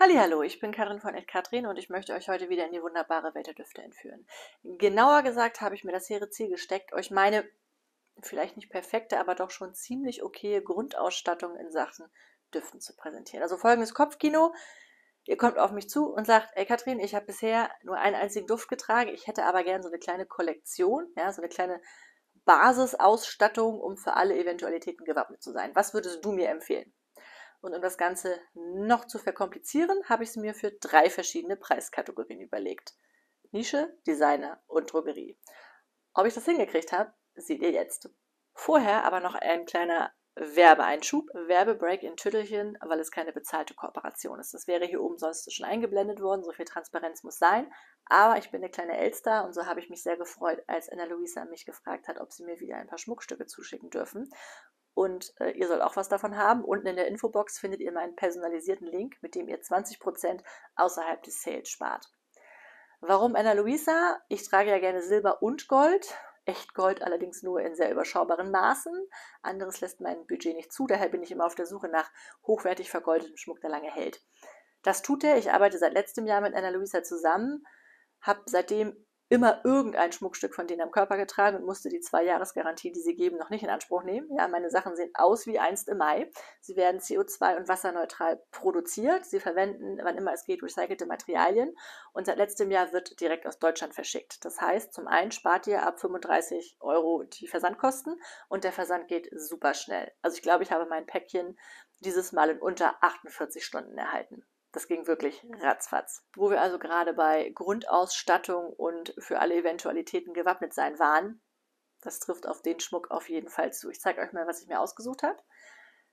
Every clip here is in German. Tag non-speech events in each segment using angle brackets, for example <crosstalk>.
Hallo, ich bin Karin von Ed und ich möchte euch heute wieder in die wunderbare Welt der Düfte entführen. Genauer gesagt habe ich mir das hehre Ziel gesteckt, euch meine vielleicht nicht perfekte, aber doch schon ziemlich okaye Grundausstattung in Sachen Düften zu präsentieren. Also folgendes Kopfkino. Ihr kommt auf mich zu und sagt, ey Katrin, ich habe bisher nur einen einzigen Duft getragen, ich hätte aber gern so eine kleine Kollektion, ja, so eine kleine Basisausstattung, um für alle Eventualitäten gewappnet zu sein. Was würdest du mir empfehlen? Und um das Ganze noch zu verkomplizieren, habe ich es mir für drei verschiedene Preiskategorien überlegt. Nische, Designer und Drogerie. Ob ich das hingekriegt habe, seht ihr jetzt. Vorher aber noch ein kleiner Werbeeinschub, Werbebreak in Tüttelchen, weil es keine bezahlte Kooperation ist. Das wäre hier oben sonst schon eingeblendet worden, so viel Transparenz muss sein. Aber ich bin eine kleine Elster und so habe ich mich sehr gefreut, als Anna Luisa mich gefragt hat, ob sie mir wieder ein paar Schmuckstücke zuschicken dürfen und äh, ihr sollt auch was davon haben. Unten in der Infobox findet ihr meinen personalisierten Link, mit dem ihr 20% außerhalb des Sales spart. Warum Anna Luisa? Ich trage ja gerne Silber und Gold. Echt Gold allerdings nur in sehr überschaubaren Maßen. Anderes lässt mein Budget nicht zu, daher bin ich immer auf der Suche nach hochwertig vergoldetem Schmuck, der lange hält. Das tut er. Ich arbeite seit letztem Jahr mit Anna Luisa zusammen, habe seitdem immer irgendein Schmuckstück von denen am Körper getragen und musste die Zwei-Jahres-Garantie, die sie geben, noch nicht in Anspruch nehmen. Ja, meine Sachen sehen aus wie einst im Mai. Sie werden CO2- und wasserneutral produziert. Sie verwenden, wann immer es geht, recycelte Materialien. Und seit letztem Jahr wird direkt aus Deutschland verschickt. Das heißt, zum einen spart ihr ab 35 Euro die Versandkosten und der Versand geht super schnell. Also ich glaube, ich habe mein Päckchen dieses Mal in unter 48 Stunden erhalten. Das ging wirklich ratzfatz. Wo wir also gerade bei Grundausstattung und für alle Eventualitäten gewappnet sein waren, das trifft auf den Schmuck auf jeden Fall zu. Ich zeige euch mal, was ich mir ausgesucht habe.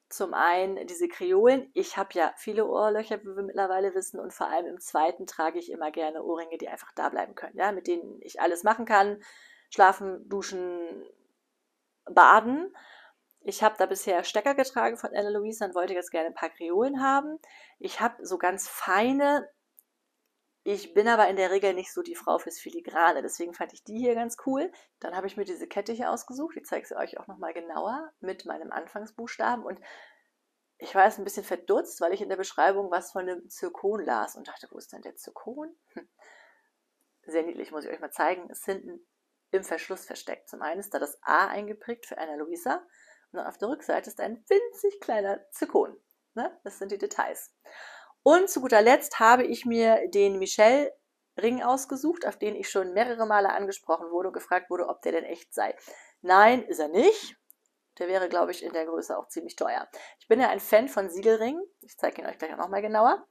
Zum einen diese Kreolen. Ich habe ja viele Ohrlöcher, wie wir mittlerweile wissen, und vor allem im zweiten trage ich immer gerne Ohrringe, die einfach da bleiben können, ja, mit denen ich alles machen kann. Schlafen, duschen, baden. Ich habe da bisher Stecker getragen von Anna Louise und wollte jetzt gerne ein paar Kreolen haben. Ich habe so ganz feine, ich bin aber in der Regel nicht so die Frau fürs Filigrane, deswegen fand ich die hier ganz cool. Dann habe ich mir diese Kette hier ausgesucht, die zeige ich euch auch nochmal genauer mit meinem Anfangsbuchstaben und ich war jetzt ein bisschen verdutzt, weil ich in der Beschreibung was von einem Zirkon las und dachte, wo ist denn der Zirkon? Hm. Sehr niedlich, muss ich euch mal zeigen. Ist hinten im Verschluss versteckt. Zum einen ist da das A eingeprägt für Anna Luisa und auf der Rückseite ist ein winzig kleiner Zirkon. Ne? Das sind die Details. Und zu guter Letzt habe ich mir den Michel Ring ausgesucht, auf den ich schon mehrere Male angesprochen wurde und gefragt wurde, ob der denn echt sei. Nein, ist er nicht. Der wäre, glaube ich, in der Größe auch ziemlich teuer. Ich bin ja ein Fan von Siegelringen. Ich zeige ihn euch gleich auch nochmal genauer.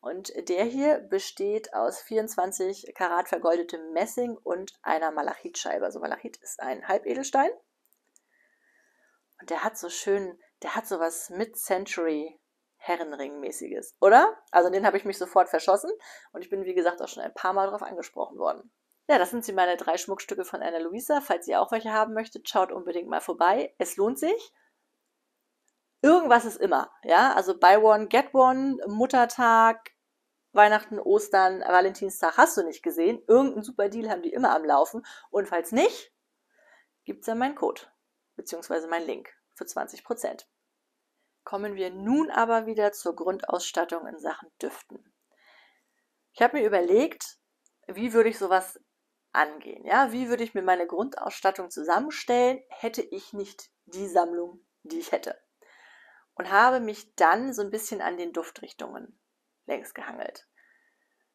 Und der hier besteht aus 24 Karat vergoldetem Messing und einer Malachitscheibe. Also Malachit ist ein Halbedelstein. Und der hat so schön, der hat so was Mid-Century Herrenring-mäßiges, oder? Also den habe ich mich sofort verschossen und ich bin, wie gesagt, auch schon ein paar Mal darauf angesprochen worden. Ja, das sind sie meine drei Schmuckstücke von Anna Luisa. Falls ihr auch welche haben möchtet, schaut unbedingt mal vorbei. Es lohnt sich. Irgendwas ist immer, ja? Also buy one, get one, Muttertag, Weihnachten, Ostern, Valentinstag hast du nicht gesehen. Irgendeinen super Deal haben die immer am Laufen. Und falls nicht, gibt es ja meinen Code bzw. mein Link für 20%. Kommen wir nun aber wieder zur Grundausstattung in Sachen Düften. Ich habe mir überlegt, wie würde ich sowas angehen? Ja, wie würde ich mir meine Grundausstattung zusammenstellen, hätte ich nicht die Sammlung, die ich hätte? Und habe mich dann so ein bisschen an den Duftrichtungen längs gehangelt.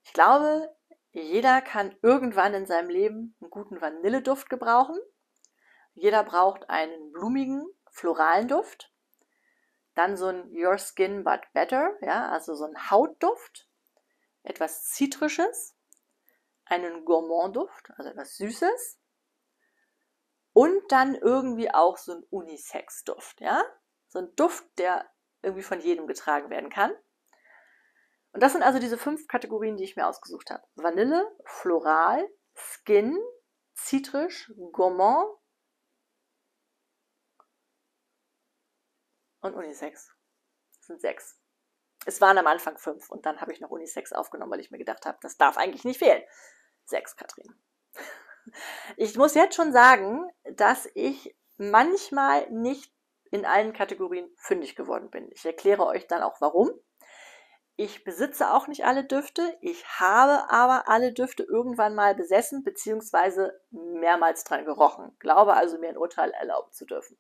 Ich glaube, jeder kann irgendwann in seinem Leben einen guten Vanilleduft gebrauchen. Jeder braucht einen blumigen, floralen Duft. Dann so ein Your Skin But Better, ja, also so ein Hautduft. Etwas Zitrisches. Einen Gourmand-Duft, also etwas Süßes. Und dann irgendwie auch so ein Unisex-Duft, ja. So ein Duft, der irgendwie von jedem getragen werden kann. Und das sind also diese fünf Kategorien, die ich mir ausgesucht habe. Vanille, Floral, Skin, Zitrisch, Gourmand, und Unisex. Das sind sechs. Es waren am Anfang fünf und dann habe ich noch Unisex aufgenommen, weil ich mir gedacht habe, das darf eigentlich nicht fehlen. Sechs, Katrin. <laughs> Ich muss jetzt schon sagen, dass ich manchmal nicht in allen Kategorien fündig geworden bin. Ich erkläre euch dann auch warum. Ich besitze auch nicht alle Düfte, ich habe aber alle Düfte irgendwann mal besessen bzw. mehrmals dran gerochen. Glaube also, mir ein Urteil erlauben zu dürfen.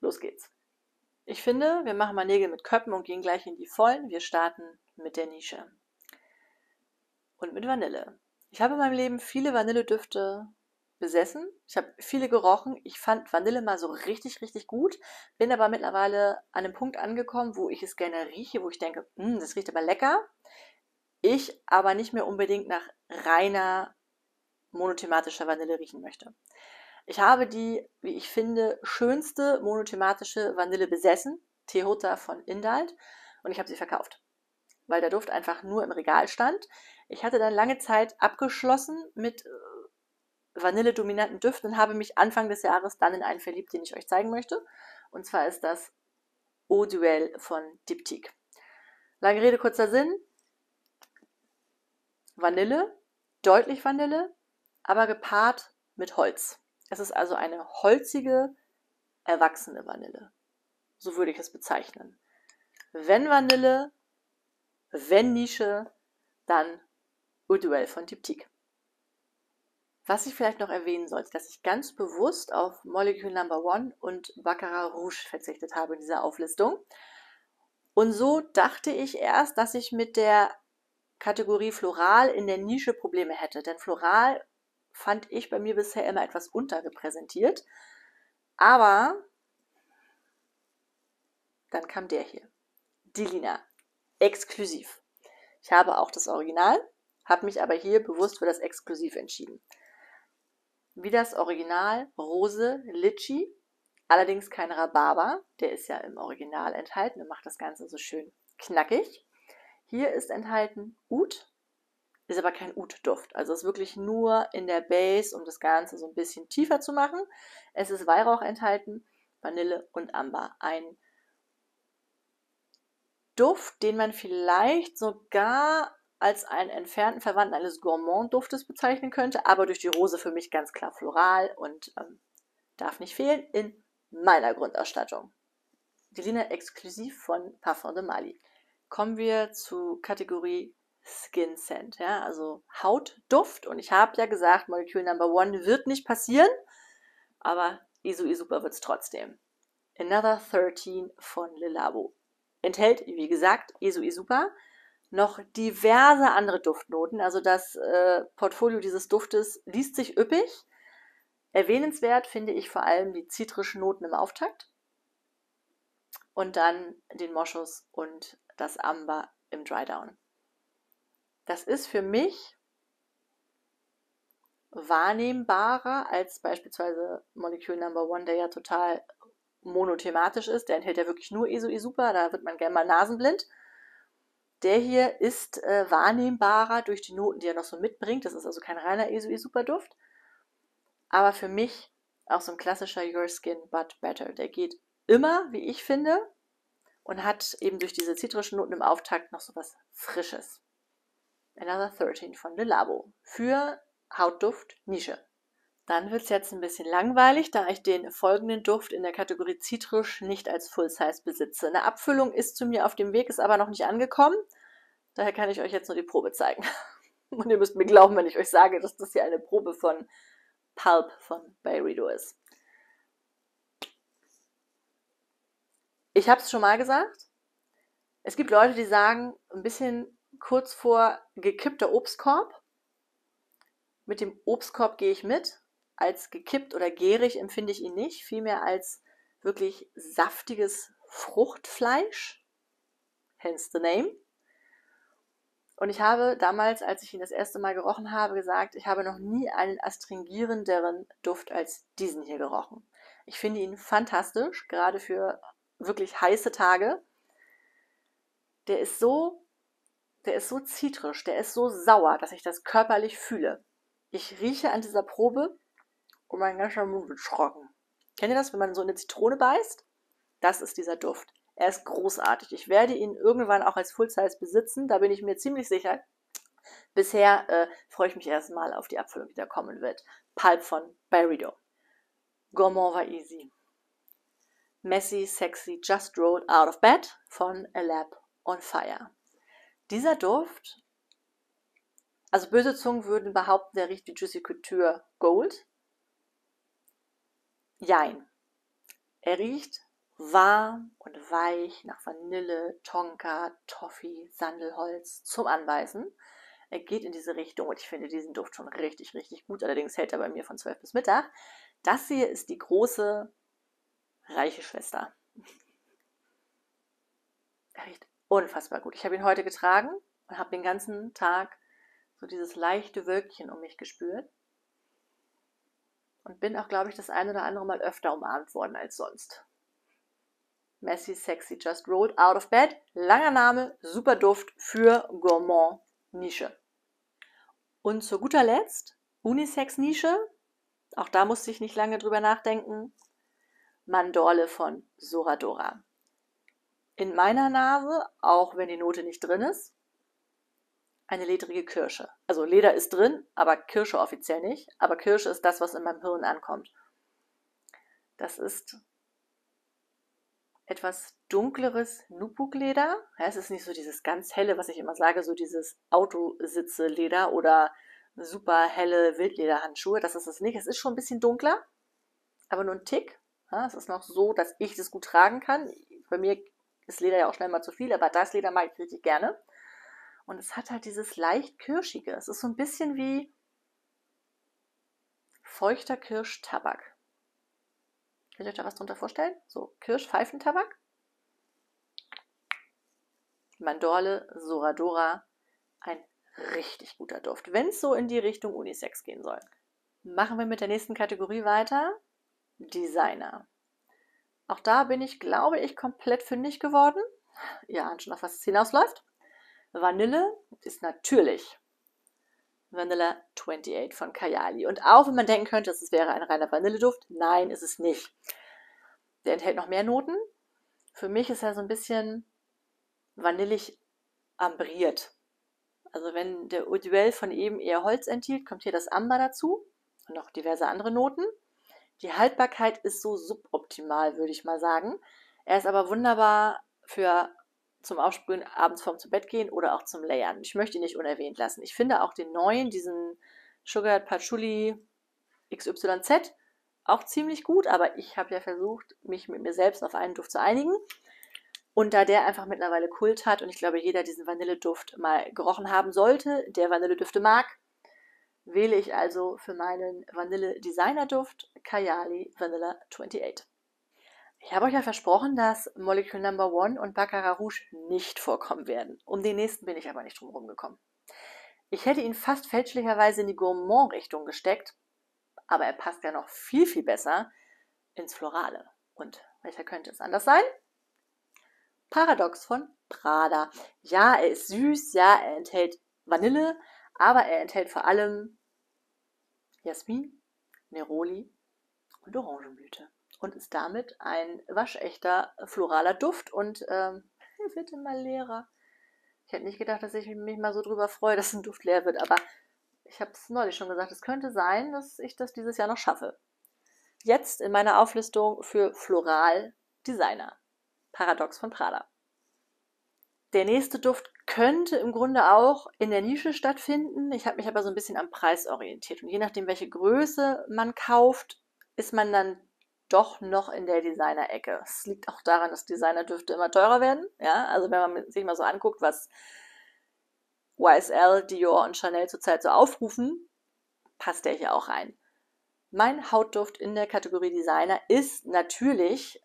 Los geht's. Ich finde, wir machen mal Nägel mit Köppen und gehen gleich in die Vollen. Wir starten mit der Nische. Und mit Vanille. Ich habe in meinem Leben viele Vanilledüfte besessen. Ich habe viele gerochen. Ich fand Vanille mal so richtig, richtig gut. Bin aber mittlerweile an einem Punkt angekommen, wo ich es gerne rieche, wo ich denke, hm, das riecht aber lecker. Ich aber nicht mehr unbedingt nach reiner monothematischer Vanille riechen möchte. Ich habe die, wie ich finde, schönste monothematische Vanille besessen, Tehota von Indalt, und ich habe sie verkauft, weil der Duft einfach nur im Regal stand. Ich hatte dann lange Zeit abgeschlossen mit äh, vanilledominanten Düften und habe mich Anfang des Jahres dann in einen verliebt, den ich euch zeigen möchte. Und zwar ist das Duel von Diptyque. Lange Rede, kurzer Sinn. Vanille, deutlich Vanille, aber gepaart mit Holz. Es ist also eine holzige, erwachsene Vanille. So würde ich es bezeichnen. Wenn Vanille, wenn Nische, dann Eau Duel von Diptyque. Was ich vielleicht noch erwähnen sollte, dass ich ganz bewusst auf Molecule Number One und Baccarat Rouge verzichtet habe in dieser Auflistung. Und so dachte ich erst, dass ich mit der Kategorie Floral in der Nische Probleme hätte. Denn Floral fand ich bei mir bisher immer etwas unterrepräsentiert. Aber dann kam der hier. Dilina. Exklusiv. Ich habe auch das Original, habe mich aber hier bewusst für das Exklusiv entschieden wie das Original Rose Litchi, allerdings kein Rhabarber, der ist ja im Original enthalten und macht das Ganze so schön knackig. Hier ist enthalten Oud, ist aber kein Oud-Duft, also ist wirklich nur in der Base, um das Ganze so ein bisschen tiefer zu machen. Es ist Weihrauch enthalten, Vanille und Amber. Ein Duft, den man vielleicht sogar als einen entfernten Verwandten eines Gourmand-Duftes bezeichnen könnte, aber durch die Rose für mich ganz klar floral und ähm, darf nicht fehlen in meiner Grundausstattung. Die Linie exklusiv von Parfum de Mali. Kommen wir zu Kategorie Skin Scent, ja, also Hautduft. Und ich habe ja gesagt, Molecule Number One wird nicht passieren, aber Isu Super wird es trotzdem. Another 13 von Le Labo. Enthält, wie gesagt, Isu Super noch diverse andere Duftnoten. Also das äh, Portfolio dieses Duftes liest sich üppig. Erwähnenswert finde ich vor allem die zitrischen Noten im Auftakt und dann den Moschus und das Amber im Drydown. Das ist für mich wahrnehmbarer als beispielsweise Molecule Number One, der ja total monothematisch ist. Der enthält ja wirklich nur ESO-E Super, da wird man gerne mal nasenblind. Der hier ist äh, wahrnehmbarer durch die Noten, die er noch so mitbringt. Das ist also kein reiner Esui-Superduft. Aber für mich auch so ein klassischer Your Skin But Better. Der geht immer, wie ich finde, und hat eben durch diese zitrischen Noten im Auftakt noch so was Frisches. Another 13 von Le Labo für Hautduft Nische. Dann wird es jetzt ein bisschen langweilig, da ich den folgenden Duft in der Kategorie Zitrisch nicht als Full Size besitze. Eine Abfüllung ist zu mir auf dem Weg, ist aber noch nicht angekommen. Daher kann ich euch jetzt nur die Probe zeigen. <laughs> Und ihr müsst mir glauben, wenn ich euch sage, dass das hier eine Probe von Pulp von Bayredo ist. Ich habe es schon mal gesagt. Es gibt Leute, die sagen, ein bisschen kurz vor gekippter Obstkorb. Mit dem Obstkorb gehe ich mit als gekippt oder gärig empfinde ich ihn nicht, vielmehr als wirklich saftiges Fruchtfleisch, hence the name. Und ich habe damals, als ich ihn das erste Mal gerochen habe, gesagt, ich habe noch nie einen astringierenderen Duft als diesen hier gerochen. Ich finde ihn fantastisch, gerade für wirklich heiße Tage. Der ist so, der ist so zitrisch, der ist so sauer, dass ich das körperlich fühle. Ich rieche an dieser Probe und mein ganzer Mund wird trocken. Kennt ihr das, wenn man so eine Zitrone beißt? Das ist dieser Duft. Er ist großartig. Ich werde ihn irgendwann auch als Full-Size besitzen, da bin ich mir ziemlich sicher. Bisher äh, freue ich mich erstmal auf die Abfüllung, die da kommen wird. Pulp von Byredo. Gourmand war easy. Messy, sexy, just rolled out of bed von A Lab on Fire. Dieser Duft, also böse Zungen würden behaupten, der riecht wie Juicy Couture Gold. Jein. Er riecht warm und weich nach Vanille, Tonka, Toffee, Sandelholz zum Anbeißen. Er geht in diese Richtung und ich finde diesen Duft schon richtig, richtig gut. Allerdings hält er bei mir von 12 bis Mittag. Das hier ist die große, reiche Schwester. <laughs> Er riecht unfassbar gut. Ich habe ihn heute getragen und habe den ganzen Tag so dieses leichte Wölkchen um mich gespürt. Und bin auch, glaube ich, das ein oder andere Mal öfter umarmt worden als sonst. Messy, sexy, just rolled out of bed. Langer Name, super Duft für Gourmand Nische. Und zu guter Letzt, Unisex Nische. Auch da musste ich nicht lange drüber nachdenken. Mandorle von Soradora. In meiner Nase, auch wenn die Note nicht drin ist, eine ledrige Kirsche. Also Leder ist drin, aber Kirsche offiziell nicht. Aber Kirsche ist das, was in meinem Hirn ankommt. Das ist etwas dunkleres Nubukleder. Ja, es ist nicht so dieses ganz helle, was ich immer sage, so dieses Autositze-Leder oder super helle Wildlederhandschuhe. Das ist es nicht. Es ist schon ein bisschen dunkler, aber nur ein Tick. Ja, es ist noch so, dass ich das gut tragen kann. Bei mir ist Leder ja auch schnell mal zu viel, aber das Leder mag ich richtig gerne. Und es hat halt dieses leicht kirschige. Es ist so ein bisschen wie feuchter Kirschtabak. Könnt ihr euch da was drunter vorstellen? So Kirschpfeifentabak. Mandorle, Soradora, ein richtig guter Duft, wenn es so in die Richtung Unisex gehen soll. Machen wir mit der nächsten Kategorie weiter. Designer. Auch da bin ich, glaube ich, komplett fündig geworden. Ihr ahnt schon, auf was es hinausläuft. Vanille ist natürlich Vanilla 28 von Kayali. Und auch wenn man denken könnte, es wäre ein reiner Vanilleduft, nein, ist es nicht. Der enthält noch mehr Noten. Für mich ist er so ein bisschen vanillig ambriert. Also wenn der Uduel von eben eher Holz enthielt, kommt hier das Amber dazu und noch diverse andere Noten. Die Haltbarkeit ist so suboptimal, würde ich mal sagen. Er ist aber wunderbar für zum Aufsprühen abends vorm zu Bett gehen oder auch zum Layern. Ich möchte ihn nicht unerwähnt lassen. Ich finde auch den neuen, diesen Sugar Patchouli XYZ, auch ziemlich gut, aber ich habe ja versucht, mich mit mir selbst auf einen Duft zu einigen. Und da der einfach mittlerweile Kult hat und ich glaube, jeder diesen Vanilleduft mal gerochen haben sollte, der Vanilledüfte mag, wähle ich also für meinen Vanille Designer Duft Kayali Vanilla 28. Ich habe euch ja versprochen, dass Molecule Number One und Baccarat Rouge nicht vorkommen werden. Um den nächsten bin ich aber nicht drum gekommen. Ich hätte ihn fast fälschlicherweise in die Gourmand-Richtung gesteckt, aber er passt ja noch viel, viel besser ins Florale. Und welcher könnte es anders sein? Paradox von Prada. Ja, er ist süß, ja, er enthält Vanille, aber er enthält vor allem Jasmin, Neroli und Orangenblüte und ist damit ein waschechter floraler Duft und ähm, wird immer leerer. Ich hätte nicht gedacht, dass ich mich mal so drüber freue, dass ein Duft leer wird, aber ich habe es neulich schon gesagt, es könnte sein, dass ich das dieses Jahr noch schaffe. Jetzt in meiner Auflistung für Floral Designer. Paradox von Prada. Der nächste Duft könnte im Grunde auch in der Nische stattfinden. Ich habe mich aber so ein bisschen am Preis orientiert. Und je nachdem, welche Größe man kauft, ist man dann doch noch in der Designer-Ecke. Es liegt auch daran, dass Designer-Düfte immer teurer werden. Ja, also wenn man sich mal so anguckt, was YSL, Dior und Chanel zurzeit so aufrufen, passt der hier auch rein. Mein Hautduft in der Kategorie Designer ist natürlich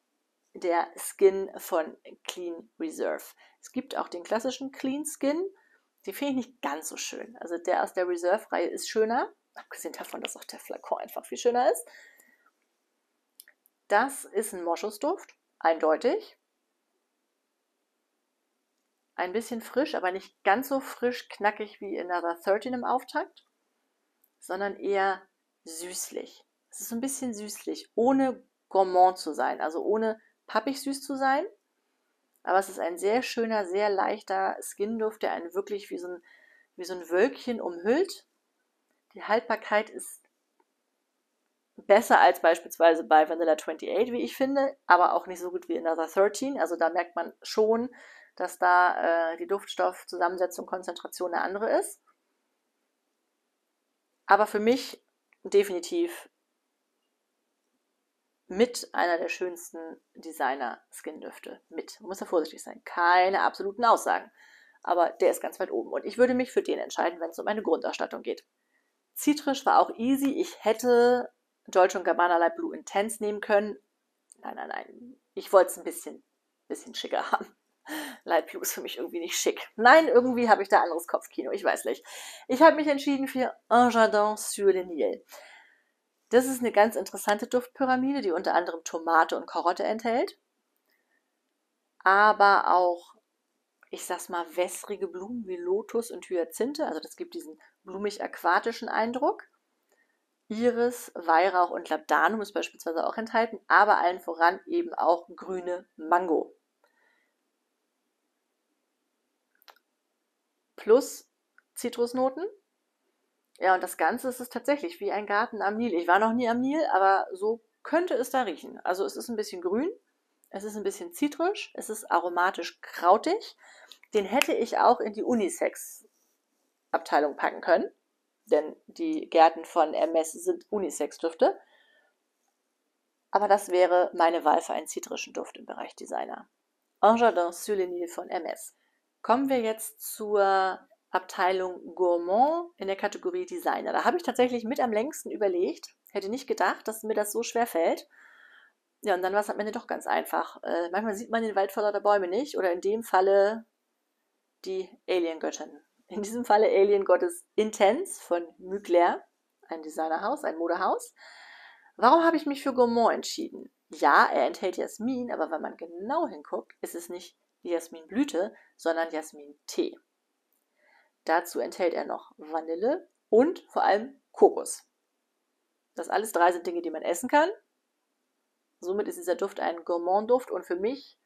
der Skin von Clean Reserve. Es gibt auch den klassischen Clean Skin. Den finde ich nicht ganz so schön. Also der aus der Reserve-Reihe ist schöner. Abgesehen davon, dass auch der Flakon einfach viel schöner ist. Das ist ein Moschusduft, eindeutig. Ein bisschen frisch, aber nicht ganz so frisch, knackig wie Another 13 im Auftakt, sondern eher süßlich. Es ist so ein bisschen süßlich, ohne gourmand zu sein, also ohne pappig süß zu sein. Aber es ist ein sehr schöner, sehr leichter Skin-Duft, der einen wirklich wie so ein, wie so ein Wölkchen umhüllt. Die Haltbarkeit ist besser als beispielsweise bei Vanilla 28, wie ich finde, aber auch nicht so gut wie Another 13. Also da merkt man schon, dass da äh, die Duftstoffzusammensetzung, Konzentration eine andere ist. Aber für mich definitiv mit einer der schönsten Designer-Skin-Düfte. Mit. Man muss ja vorsichtig sein. Keine absoluten Aussagen. Aber der ist ganz weit oben. Und ich würde mich für den entscheiden, wenn es um eine Grundausstattung geht. Zitrisch war auch easy. Ich hätte Dolce Gabbana Light Blue Intense nehmen können. Nein, nein, nein. Ich wollte es ein bisschen, bisschen schicker haben. <laughs> Light Blue ist für mich irgendwie nicht schick. Nein, irgendwie habe ich da anderes Kopfkino. Ich weiß nicht. Ich habe mich entschieden für Un Jardin sur le Nil. Das ist eine ganz interessante Duftpyramide, die unter anderem Tomate und Karotte enthält. Aber auch, ich sag's mal, wässrige Blumen wie Lotus und Hyazinthe. Also das gibt diesen blumig-aquatischen Eindruck. Iris, Weihrauch und Labdanum ist beispielsweise auch enthalten, aber allen voran eben auch grüne Mango. Plus Zitrusnoten. Ja, und das Ganze ist es tatsächlich wie ein Garten am Nil. Ich war noch nie am Nil, aber so könnte es da riechen. Also es ist ein bisschen grün, es ist ein bisschen zitrisch, es ist aromatisch krautig. Den hätte ich auch in die Unisex-Abteilung packen können denn die Gärten von Hermes sind Unisex-Düfte. Aber das wäre meine Wahl für einen zitrischen Duft im Bereich Designer. En Jardin Soulenil von Hermes. Kommen wir jetzt zur Abteilung Gourmand in der Kategorie Designer. Da habe ich tatsächlich mit am längsten überlegt. Hätte nicht gedacht, dass mir das so schwer fällt. Ja, und dann war es am Ende doch ganz einfach. Äh, manchmal sieht man den Wald vor lauter Bäume nicht oder in dem Falle die Alien-Göttin in diesem Falle Alien Gottes Intense von Mugler, ein Designerhaus, ein Modehaus. Warum habe ich mich für Gourmand entschieden? Ja, er enthält Jasmin, aber wenn man genau hinguckt, ist es nicht Jasminblüte, sondern Jasmin-Tee. Dazu enthält er noch Vanille und vor allem Kokos. Das alles drei sind Dinge, die man essen kann. Somit ist dieser Duft ein Gourmand-Duft und für mich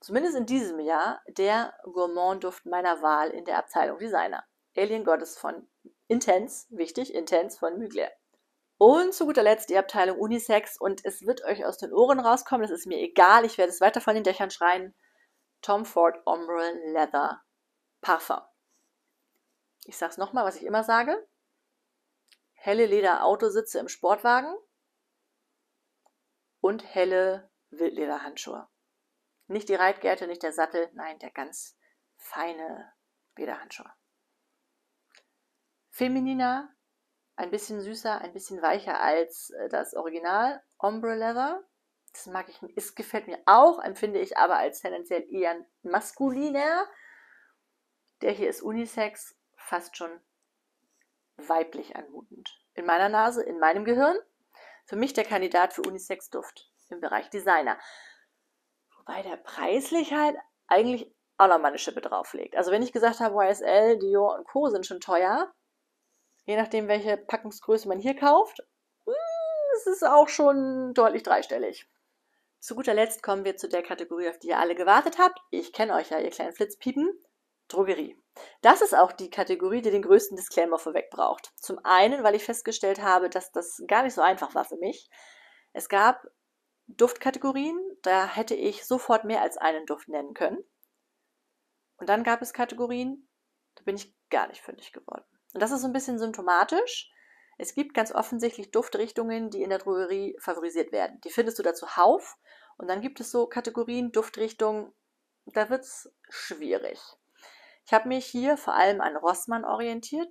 zumindest in diesem Jahr, der Gourmand-Duft meiner Wahl in der Abteilung Designer. Alien Goddess von Intense, wichtig, Intense von Mugler. Und zu guter Letzt die Abteilung Unisex und es wird euch aus den Ohren rauskommen, das ist mir egal, ich werde es weiter von den Dächern schreien. Tom Ford Ombre Leather Parfum. Ich sage es nochmal, was ich immer sage. Helle Leder Autositze im Sportwagen und helle Wildlederhandschuhe. Nicht die Reitgerte, nicht der Sattel, nein, der ganz feine Lederhandschuhe. Femininer, ein bisschen süßer, ein bisschen weicher als äh, das Original Ombre Leather. Das mag ich, es gefällt mir auch, empfinde ich aber als tendenziell eher maskuliner. Der hier ist Unisex, fast schon weiblich anmutend. In meiner Nase, in meinem Gehirn. Für mich der Kandidat für Unisex-Duft im Bereich Designer weil der preislich halt eigentlich auch nochmal eine Schippe drauflegt. Also wenn ich gesagt habe, YSL, Dior und Co. sind schon teuer, je nachdem, welche Packungsgröße man hier kauft, hm, es ist auch schon deutlich dreistellig. Zu guter Letzt kommen wir zu der Kategorie, auf die ihr alle gewartet habt. Ich kenne euch ja, ihr kleinen Flitzpiepen. Drogerie. Das ist auch die Kategorie, die den größten Disclaimer vorweg braucht. Zum einen, weil ich festgestellt habe, dass das gar nicht so einfach war für mich. Es gab Duftkategorien. Da hätte ich sofort mehr als einen Duft nennen können. Und dann gab es Kategorien, da bin ich gar nicht fündig geworden. Und das ist so ein bisschen symptomatisch. Es gibt ganz offensichtlich Duftrichtungen, die in der Drogerie favorisiert werden. Die findest du da zuhauf. Und dann gibt es so Kategorien, Duftrichtungen, da wird es schwierig. Ich habe mich hier vor allem an Rossmann orientiert.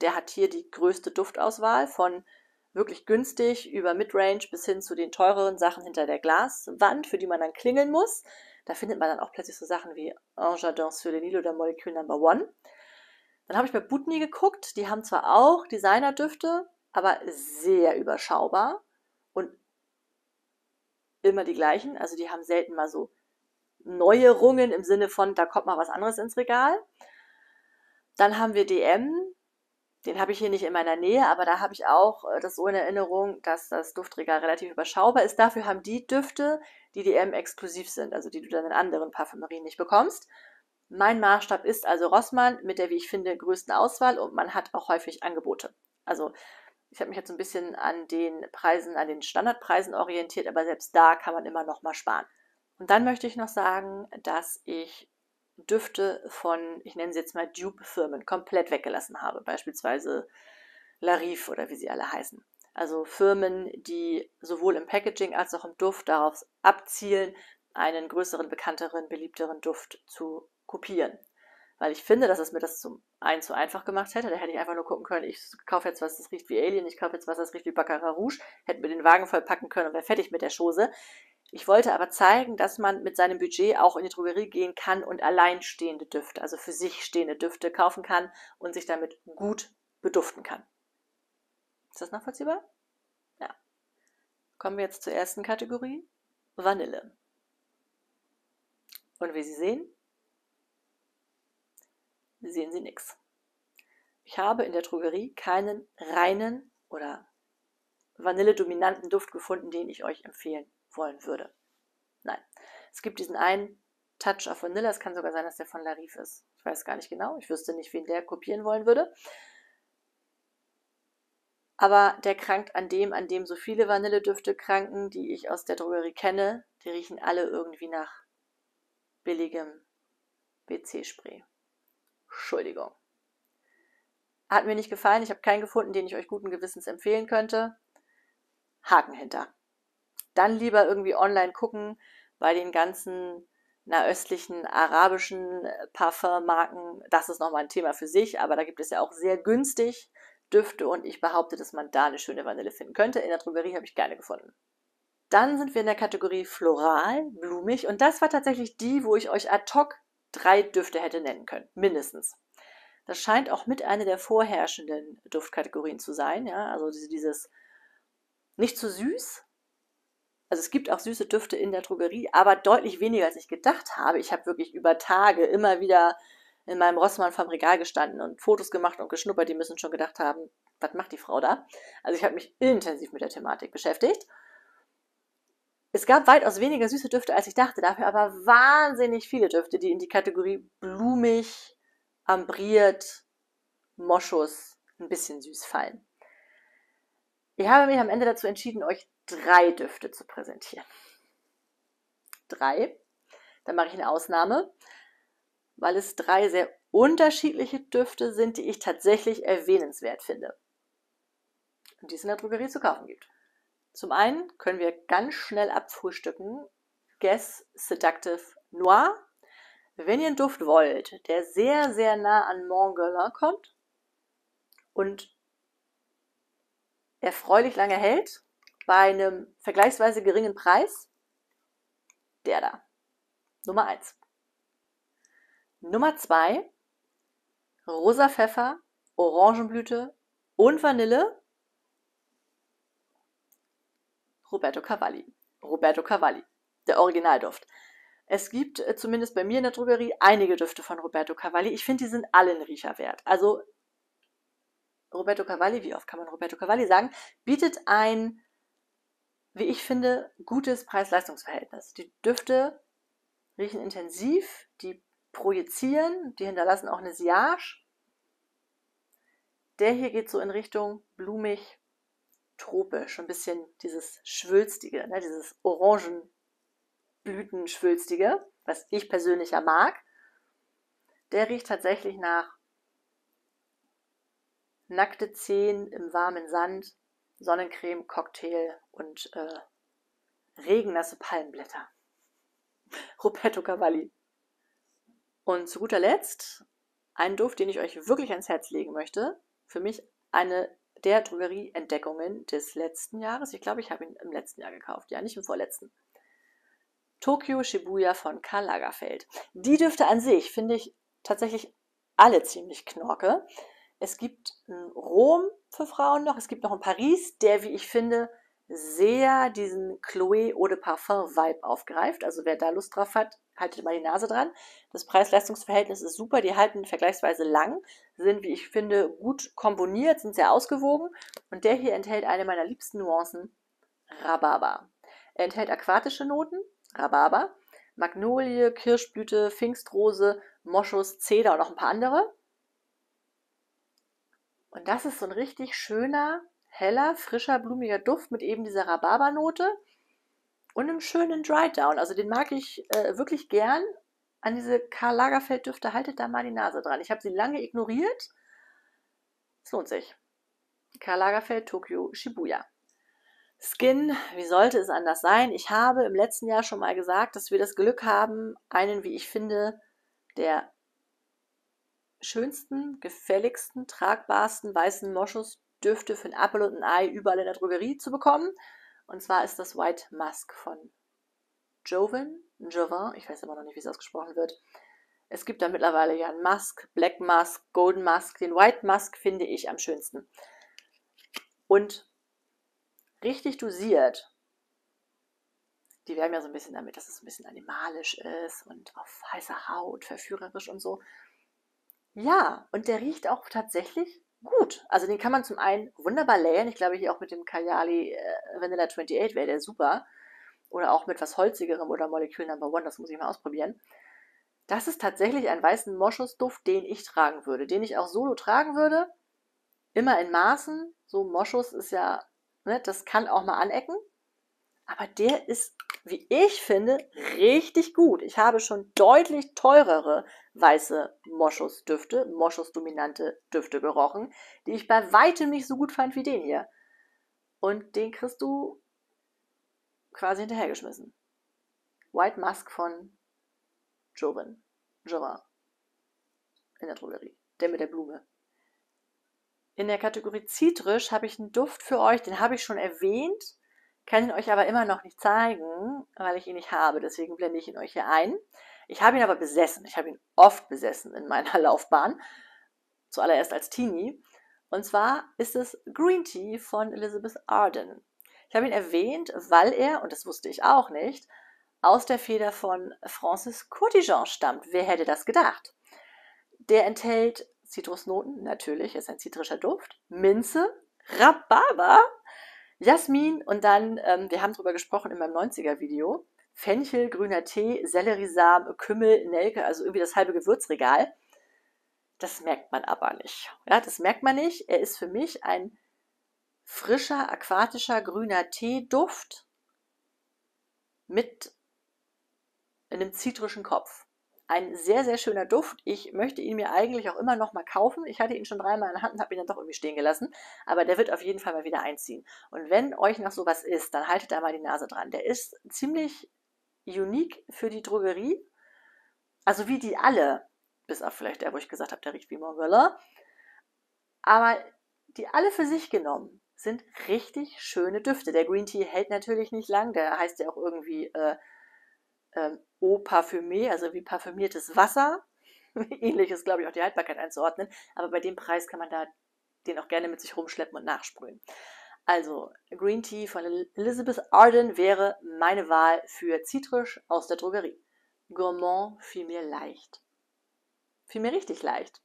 Der hat hier die größte Duftauswahl von wirklich günstig über Midrange bis hin zu den teureren Sachen hinter der Glaswand, für die man dann klingeln muss. Da findet man dann auch plötzlich so Sachen wie Un sur le Nil oder Molecule Number One. Dann habe ich bei Butni geguckt. Die haben zwar auch Designerdüfte, aber sehr überschaubar und immer die gleichen. Also die haben selten mal so Neuerungen im Sinne von, da kommt mal was anderes ins Regal. Dann haben wir DM, den habe ich hier nicht in meiner Nähe, aber da habe ich auch äh, das so in Erinnerung, dass das Duftregal relativ überschaubar ist. Dafür haben die Düfte, die DM exklusiv sind, also die du dann in anderen Parfümerien nicht bekommst. Mein Maßstab ist also Rossmann mit der, wie ich finde, größten Auswahl und man hat auch häufig Angebote. Also ich habe mich jetzt ein bisschen an den Preisen, an den Standardpreisen orientiert, aber selbst da kann man immer noch mal sparen. Und dann möchte ich noch sagen, dass ich Düfte von, ich nenne sie jetzt mal Dupe-Firmen, komplett weggelassen habe. Beispielsweise Larif oder wie sie alle heißen. Also Firmen, die sowohl im Packaging als auch im Duft darauf abzielen, einen größeren, bekannteren, beliebteren Duft zu kopieren. Weil ich finde, dass es mir das zum einen zu einfach gemacht hätte. Da hätte ich einfach nur gucken können, ich kaufe jetzt was, das riecht wie Alien, ich kaufe jetzt was, das riecht wie Baccarat Rouge, hätte mir den Wagen voll packen können und wäre fertig mit der Chose. Ich wollte aber zeigen, dass man mit seinem Budget auch in die Drogerie gehen kann und alleinstehende Düfte, also für sich stehende Düfte kaufen kann und sich damit gut beduften kann. Ist das nachvollziehbar? Ja. Kommen wir jetzt zur ersten Kategorie, Vanille. Und wie Sie sehen, sehen Sie nichts. Ich habe in der Drogerie keinen reinen oder vanilledominanten Duft gefunden, den ich euch empfehlen wollen würde. Nein. Es gibt diesen einen Touch of Vanille, es kann sogar sein, dass der von Larif ist. Ich weiß gar nicht genau, ich wüsste nicht, wen der kopieren wollen würde. Aber der krankt an dem, an dem so viele Vanilledüfte kranken, die ich aus der Drogerie kenne. Die riechen alle irgendwie nach billigem WC-Spray. Entschuldigung. Hat mir nicht gefallen, ich habe keinen gefunden, den ich euch guten Gewissens empfehlen könnte. Haken hinter dann lieber irgendwie online gucken bei den ganzen nahöstlichen arabischen äh, Parfummarken. Das ist nochmal ein Thema für sich, aber da gibt es ja auch sehr günstig Düfte und ich behaupte, dass man da eine schöne Vanille finden könnte. In der Drogerie habe ich keine gefunden. Dann sind wir in der Kategorie floral, blumig und das war tatsächlich die, wo ich euch ad hoc drei Düfte hätte nennen können, mindestens. Das scheint auch mit einer der vorherrschenden Duftkategorien zu sein, ja, also dieses nicht zu süß, also es gibt auch süße Düfte in der Drogerie, aber deutlich weniger, als ich gedacht habe. Ich habe wirklich über Tage immer wieder in meinem Rossmann vom Regal gestanden und Fotos gemacht und geschnuppert. Die müssen schon gedacht haben, was macht die Frau da? Also ich habe mich intensiv mit der Thematik beschäftigt. Es gab weitaus weniger süße Düfte, als ich dachte, dafür aber wahnsinnig viele Düfte, die in die Kategorie blumig, ambriert, Moschus, ein bisschen süß fallen. Ich habe mich am Ende dazu entschieden, euch drei Düfte zu präsentieren. Drei. Dann mache ich eine Ausnahme, weil es drei sehr unterschiedliche Düfte sind, die ich tatsächlich erwähnenswert finde. Und die es in der Drogerie zu kaufen gibt. Zum einen können wir ganz schnell abfrühstücken Guess Seductive Noir. Wenn ihr einen Duft wollt, der sehr, sehr nah an Montguerlain kommt und erfreulich lange hält, bei einem vergleichsweise geringen Preis der da. Nummer 1. Nummer 2. Rosa Pfeffer, Orangenblüte und Vanille. Roberto Cavalli. Roberto Cavalli, der Originalduft. Es gibt äh, zumindest bei mir in der Drogerie einige Düfte von Roberto Cavalli. Ich finde, die sind alle einen Riecher wert. Also Roberto Cavalli, wie oft kann man Roberto Cavalli sagen, bietet ein wie ich finde, gutes Preis-Leistungs-Verhältnis. Die Düfte riechen intensiv, die projizieren, die hinterlassen auch eine Sillage. Der hier geht so in Richtung blumig, tropisch, ein bisschen dieses Schwülstige, ne, dieses Orangenblütenschwülstige, was ich persönlich ja mag. Der riecht tatsächlich nach nackte Zehen im warmen Sand, Sonnencreme, Cocktail und äh, regennasse Palmblätter. <laughs> Roberto Cavalli. Und zu guter Letzt ein Duft, den ich euch wirklich ans Herz legen möchte. Für mich eine der Drogerieentdeckungen des letzten Jahres. Ich glaube, ich habe ihn im letzten Jahr gekauft, ja, nicht im vorletzten. Tokyo Shibuya von Karl Lagerfeld. Die Düfte an sich finde ich tatsächlich alle ziemlich knorke. Es gibt einen Rom für Frauen noch, es gibt noch einen Paris, der, wie ich finde, sehr diesen Chloé Eau de Parfum Vibe aufgreift. Also wer da Lust drauf hat, haltet mal die Nase dran. Das Preis-Leistungs-Verhältnis ist super, die halten vergleichsweise lang, sind, wie ich finde, gut komponiert, sind sehr ausgewogen. Und der hier enthält eine meiner liebsten Nuancen, Rhabarber. Er enthält aquatische Noten, Rhabarber, Magnolie, Kirschblüte, Pfingstrose, Moschus, Zeder und noch ein paar andere. Und das ist so ein richtig schöner, heller, frischer, blumiger Duft mit eben dieser Rhabarbernote und einem schönen Dry Down. Also den mag ich äh, wirklich gern. an diese Karl Lagerfeld Düfte, haltet da mal die Nase dran. Ich habe sie lange ignoriert. Es lohnt sich. Karl Lagerfeld Tokyo Shibuya. Skin, wie sollte es anders sein? Ich habe im letzten Jahr schon mal gesagt, dass wir das Glück haben, einen, wie ich finde, der schönsten, gefälligsten, tragbarsten weißen Moschusdüfte für ein Apfel und ein Ei überall in der Drogerie zu bekommen. Und zwar ist das White Musk von Joven, Jovan, ich weiß aber noch nicht, wie es ausgesprochen wird. Es gibt da mittlerweile ja einen Musk, Black Musk, Golden Musk. Den White Musk finde ich am schönsten. Und richtig dosiert, die werben ja so ein bisschen damit, dass es ein bisschen animalisch ist und auf heißer Haut, verführerisch und so. Ja, und der riecht auch tatsächlich gut. Also den kann man zum einen wunderbar layern. Ich glaube, hier auch mit dem Kayali äh, Vanilla 28 wäre der super. Oder auch mit was Holzigerem oder Molecule Number One, das muss ich mal ausprobieren. Das ist tatsächlich ein weißen Moschusduft, den ich tragen würde, den ich auch solo tragen würde. Immer in Maßen. So Moschus ist ja, ne, das kann auch mal anecken. Aber der ist, wie ich finde, richtig gut. Ich habe schon deutlich teurere weiße Moschusdüfte, Moschusdominante Düfte gerochen, die ich bei weitem nicht so gut fand wie den hier. Und den kriegst du quasi hinterhergeschmissen. White Musk von Jovan. Jovan. In der Drogerie. Der mit der Blume. In der Kategorie Zitrisch habe ich einen Duft für euch, den habe ich schon erwähnt, kann ihn euch aber immer noch nicht zeigen, weil ich ihn nicht habe. Deswegen blende ich ihn euch hier ein. Ich habe ihn aber besessen. Ich habe ihn oft besessen in meiner <laughs> Laufbahn. Zuallererst als Teenie. Und zwar ist es Green Tea von Elizabeth Arden. Ich habe ihn erwähnt, weil er, und das wusste ich auch nicht, aus der Feder von Francis Courtigan stammt. Wer hätte das gedacht? Der enthält Zitrusnoten, natürlich, ist ein zitrischer Duft, Minze, Rhabarber, Jasmin und dann, ähm, wir haben darüber gesprochen in meinem 90er-Video, Fenchel, grüner Tee, Selleriesamen, Kümmel, Nelke, also irgendwie das halbe Gewürzregal. Das merkt man aber nicht. Ja, das merkt man nicht. Er ist für mich ein frischer, aquatischer, grüner Teeduft mit einem zitrischen Kopf. Ein sehr, sehr schöner Duft. Ich möchte ihn mir eigentlich auch immer noch mal kaufen. Ich hatte ihn schon dreimal in der Hand und habe ihn dann doch irgendwie stehen gelassen. Aber der wird auf jeden Fall mal wieder einziehen. Und wenn euch noch sowas ist, dann haltet da mal die Nase dran. Der ist ziemlich unique für die Drogerie. Also wie die alle. Bis auf vielleicht der, wo ich gesagt habe, der riecht wie Mongolais. Aber die alle für sich genommen sind richtig schöne Düfte. Der Green Tea hält natürlich nicht lang. Der heißt ja auch irgendwie äh, ähm, Eau parfumée, also wie parfümiertes Wasser. <laughs> Ähnlich ist, glaube ich, auch die Haltbarkeit einzuordnen. Aber bei dem Preis kann man da den auch gerne mit sich rumschleppen und nachsprühen. Also, Green Tea von Elizabeth Arden wäre meine Wahl für Zitrisch aus der Drogerie. Gourmand fiel mir leicht. Fiel mir richtig leicht.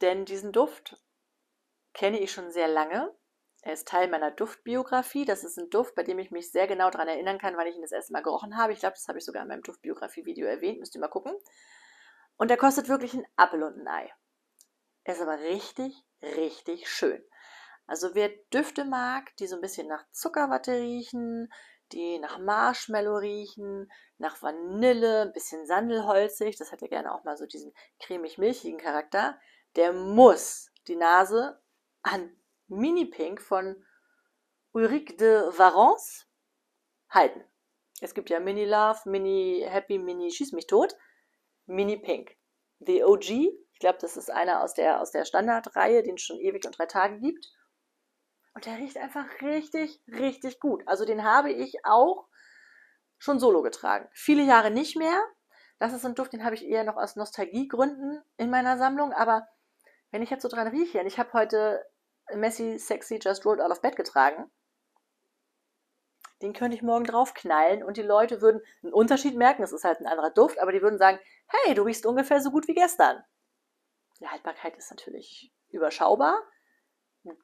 Denn diesen Duft kenne ich schon sehr lange. Er ist Teil meiner Duftbiografie. Das ist ein Duft, bei dem ich mich sehr genau daran erinnern kann, wann ich ihn das erste Mal gerochen habe. Ich glaube, das habe ich sogar in meinem Duftbiografie-Video erwähnt. Müsst ihr mal gucken. Und der kostet wirklich ein Apfel und ein Ei. Er ist aber richtig, richtig schön. Also wer Düfte mag, die so ein bisschen nach Zuckerwatte riechen, die nach Marshmallow riechen, nach Vanille, ein bisschen sandelholzig, das hätte gerne auch mal so diesen cremig-milchigen Charakter, der muss die Nase an Mini Pink von Ulrike de Varence halten. Es gibt ja Mini Love, Mini Happy, Mini Schieß mich tot, Mini Pink. The OG, ich glaube, das ist einer aus der, aus der Standardreihe, den es schon ewig und drei Tage gibt. Und der riecht einfach richtig, richtig gut. Also den habe ich auch schon solo getragen. Viele Jahre nicht mehr. Das ist ein Duft, den habe ich eher noch aus Nostalgiegründen in meiner Sammlung. Aber wenn ich jetzt so dran rieche, und ich habe heute Messi Sexy Just Rolled Out of Bed getragen. Den könnte ich morgen draufknallen und die Leute würden einen Unterschied merken. Es ist halt ein anderer Duft, aber die würden sagen, hey, du riechst ungefähr so gut wie gestern. Die Haltbarkeit ist natürlich überschaubar,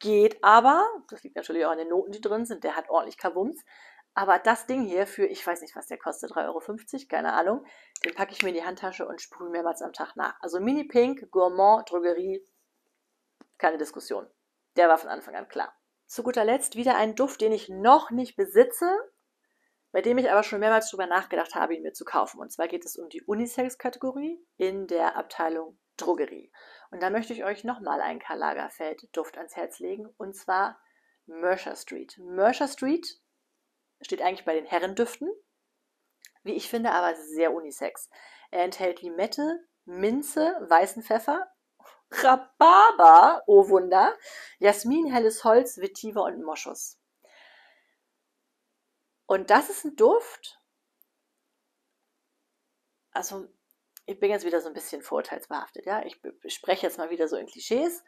geht aber, das liegt natürlich auch an den Noten, die drin sind, der hat ordentlich Kavums. Aber das Ding hier für, ich weiß nicht, was der kostet, 3,50 Euro, keine Ahnung, den packe ich mir in die Handtasche und sprühe mehrmals am Tag nach. Also Mini Pink, Gourmand, Drogerie, keine Diskussion. Der war von Anfang an klar. Zu guter Letzt wieder ein Duft, den ich noch nicht besitze, bei dem ich aber schon mehrmals darüber nachgedacht habe, ihn mir zu kaufen. Und zwar geht es um die Unisex-Kategorie in der Abteilung Drogerie. Und da möchte ich euch nochmal einen Karl Lagerfeld Duft ans Herz legen, und zwar Mercer Street. Mercer Street steht eigentlich bei den Herrendüften, wie ich finde, aber sehr unisex. Er enthält Limette, Minze, weißen Pfeffer, Rhabarber, oh Wunder, Jasmin, helles Holz, Vetiver und Moschus. Und das ist ein Duft. Also, ich bin jetzt wieder so ein bisschen vorurteilsbehaftet, ja. Ich spreche jetzt mal wieder so in Klischees.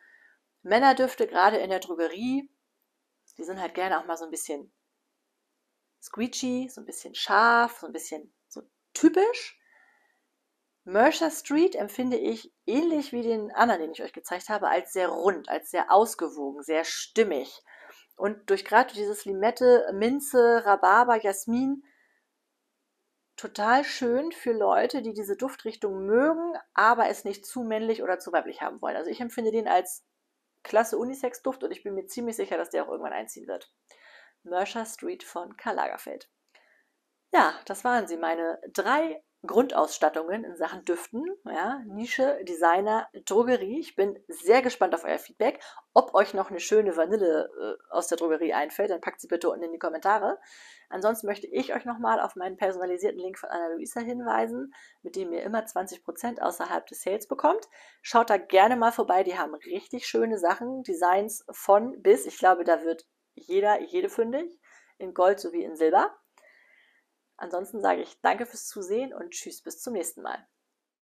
Männerdüfte, gerade in der Drogerie, die sind halt gerne auch mal so ein bisschen squeegee, so ein bisschen scharf, so ein bisschen so typisch. Mercer Street empfinde ich ähnlich wie den anderen, den ich euch gezeigt habe, als sehr rund, als sehr ausgewogen, sehr stimmig. Und durch gerade dieses Limette, Minze, Rhabarber, Jasmin total schön für Leute, die diese Duftrichtung mögen, aber es nicht zu männlich oder zu weiblich haben wollen. Also ich empfinde den als klasse Unisex-Duft und ich bin mir ziemlich sicher, dass der auch irgendwann einziehen wird. Mercer Street von Karl Lagerfeld. Ja, das waren sie, meine drei Grundausstattungen in Sachen Düften, ja, Nische, Designer, Drogerie. Ich bin sehr gespannt auf euer Feedback. Ob euch noch eine schöne Vanille äh, aus der Drogerie einfällt, dann packt sie bitte unten in die Kommentare. Ansonsten möchte ich euch nochmal auf meinen personalisierten Link von Anna-Luisa hinweisen, mit dem ihr immer 20% außerhalb des Sales bekommt. Schaut da gerne mal vorbei, die haben richtig schöne Sachen, Designs von bis. Ich glaube, da wird jeder, jede fündig, in Gold sowie in Silber. Ansonsten sage ich danke fürs Zusehen und tschüss bis zum nächsten Mal.